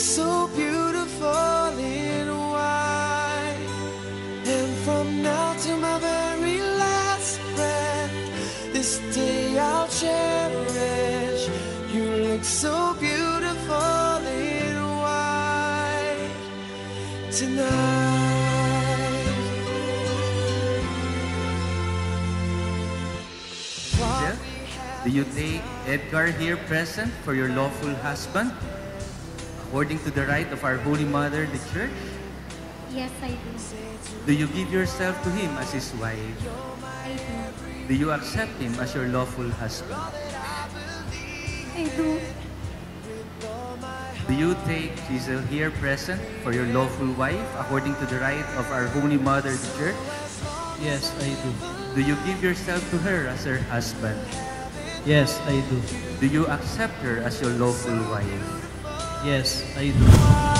so beautiful in white. And from now to my very last breath, this day I'll cherish. You look so beautiful in white tonight. Do you take Edgar here present for your lawful husband, according to the rite of our Holy Mother, the Church? Yes, I do. Do you give yourself to him as his wife? I do. Do you accept him as your lawful husband? I do. Do you take Chezel here present for your lawful wife, according to the rite of our Holy Mother, the Church? Yes, I do. Do you give yourself to her as her husband? Yes, I do. Do you accept her as your lawful wife? Yes, I do.